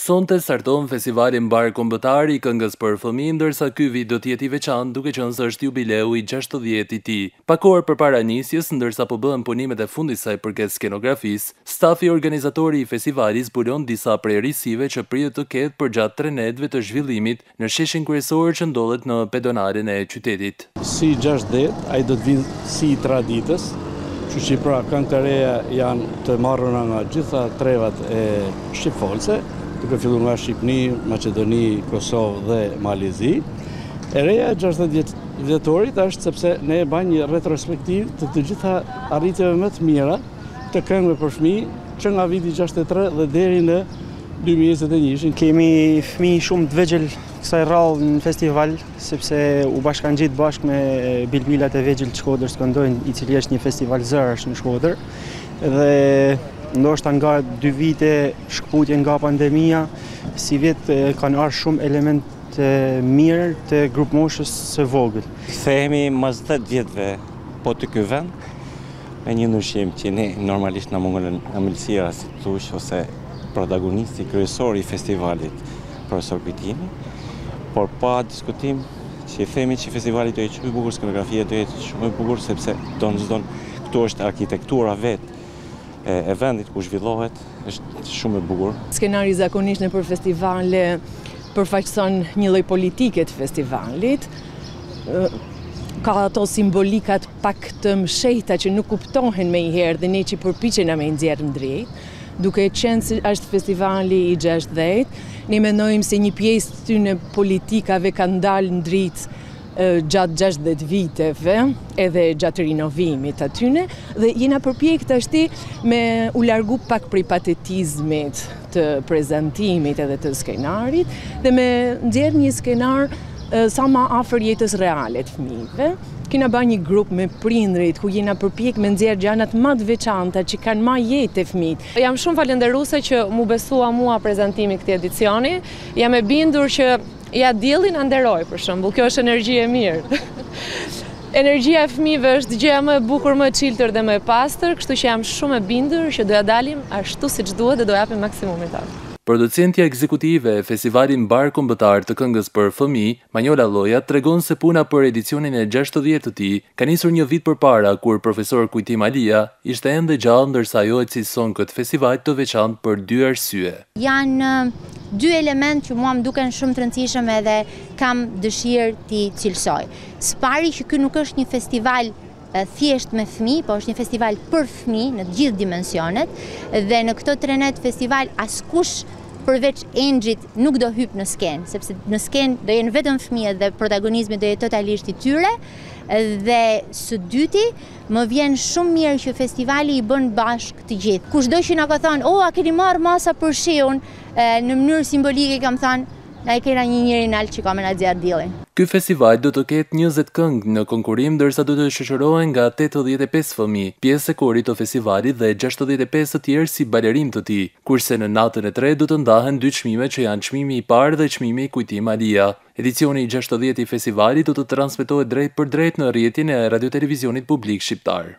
Sonte starton festivali mbarëkombëtar i këngës për fëmijë, ndërsa ky vit do të jetë i veçantë duke qenë se është jubileu i gjashtëdhjetë i tij. Pak orë përpara nisjes, ndërsa po bëhen punimet e fundit sa i përket skenografisë, stafi organizator i festivalit zbulon disa prej risive që pritet të ketë përgjatë tre netëve të zhvillimit, në sheshin kryesor që ndodhet në pedonalen e qytetit. Si i gjashtëdhjeti, ai do të vijë sipas traditës, kështu që pra këngë të reja janë të marrura nga gjitha trevat shqipfolëse, duke filluar nga Shqipni, Maqedoni, Kosovë dhe Mali Zi. E reja e gjashtëdhjetëvjetorit është sepse ne bajmë një retrospektivë të të gjitha arritjeve më të mira të këngëve për fëmijë që nga viti gjashtëdhjetë e tre dhe deri në 2021. Kemi fëmijë shumë të vegjël kësaj radhe në festival, sepse u bashkangjit bashkë me bilbilat e vegjël të Shkodrës këndojnë, i cili është një festival zërësh në Shkodër, dhe ndoshta nga dy vite shkëputje nga pandemia, sivjet kanë ardhë shumë elementë të mirë të grupmoshës së vogël. Kthehemi mbas 10 vjetëve, po te ky vend, Me një ndryshim që ne normalisht na mungon ëmbëlsira si t'thush ose protagonisti kryesor i festivalit Profesor Kujtimi, por pa diskutim që themi që festivali do jetë shumë i bukur, skenografia do jetë shumë e bukur sepse don s'don këtu është arkitektura vetë e, e vendit ku zhvillohet, është shumë e bukur. Skenari zakonisht nëpër festivale Përfaqëson një lloj politike të festivalit, ka ato simbolikat pak të mshehta që nuk kuptohen menjiherë dhe ne që përpiqena me i nxjerrë n'dritë, duke qenë se është festivali i gjashtëdhjetë, ne mendojmë se një pjesë e atyne politikave kanë dalë n'dritë, gjatë gjashtëdhjetë viteve edhe gjatë rinovimit të tyne dhe jena përpjek tashti me u largu pak prej patetizmit të prezentimit edhe të skenarit dhe me nxjerrë një skenar sa ma afër jetës reale t'fmijve. Kena ba një grup me prindrit, ku jena përpjek me nxjerrë gjanat ma të veçanta që kanë ba këta fmijt. Jam shumë falënderuese që m'u besua mua prezantimi i këtij edicioni, jam e bindur që Ja dielli na nderoi për shembull, kjo është energji e mirë. Energjia e fëmijëve është gjëja më e bukur, më e çiltër dhe më e pastër, kështu që jam shumë e bindur që do ia dalim ashtu siç duhet dhe do japim maksimumin tonë. Producentja ekzekutive e Festivalit Mbarëkombëtar të Këngës për Fëmijë, Manjola Lloja tregon se puna për edicionin e gjashtëdhjetë të tij ka nisur një vit përpara kur Profesor Kujtim Alia ishte ende gjallë ndërsa ajo e cilëson këtë festival të veçantë për dy arsye. Janë dy elementë që mua më duken shumë të rëndësishëm edhe kam dëshirë t'i cilësoj. Së pari që ky nuk është një festival thjesht me fëmijë, po është një festival për fëmijë në të gjithë dimensionet, dhe në këto tre net festival askush përveç Enxhit nuk do hypë në skenë, sepse në skenë do jenë vetëm fëmijët dhe protagonizmi do jetë totalisht i tyre, dhe së dyti, Më vjen shumë mirë që festivali i bën bashkë të gjithë. Kushdo që na ka thanë, "O, a keni marrë masa për shiun?" në mënyrë simbolike i kam thanë, "Na e kena një njeri nalt që ka me na nxjerrë diellin." Ky festival do të ketë njëzet këngë në konkurrim ndërsa do të shoqërohen nga tetëdhjetë e pesë fëmijë, pjesë e korit të festivalit dhe gjashtëdhjetë e pesë të tjerë si balerinë të tij, kurse në natën e tretë do të ndahen dy çmime që janë çmimi i parë dhe çmimi i Kujtim Alia. Edicioni i gjashtëdhjetë i festivalit do të transmetohet drejtpërdrejt në rrjetin e Radiotelevizionit Publik Shqiptar.